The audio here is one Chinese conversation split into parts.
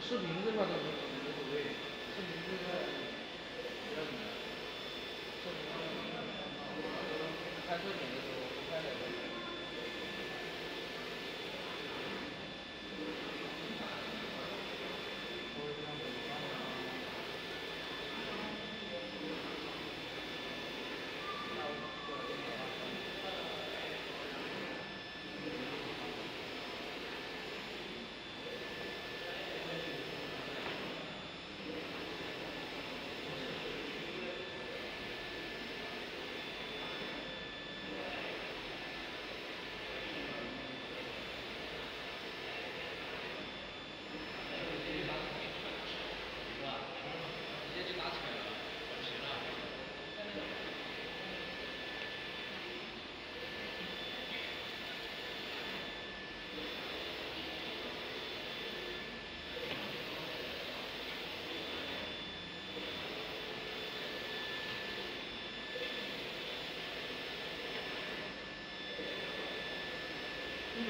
视频这块倒是无所谓，视频这块比较简单。视频拍摄点你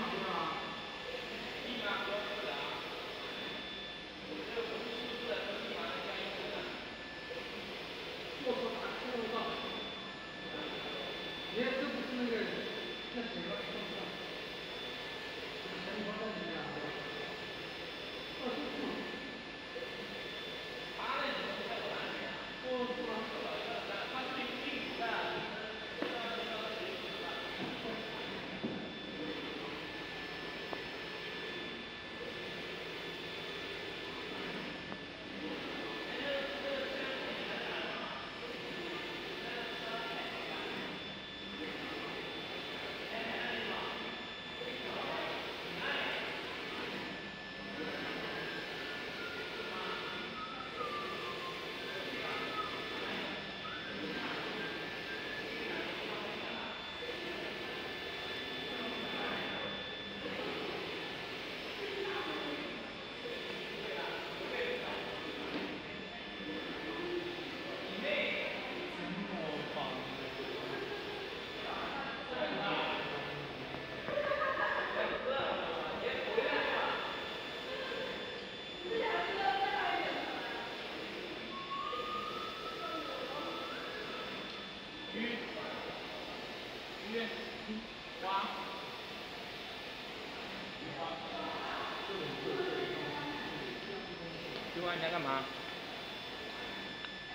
在干嘛？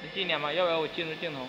你近点嘛，要不要我进入镜头？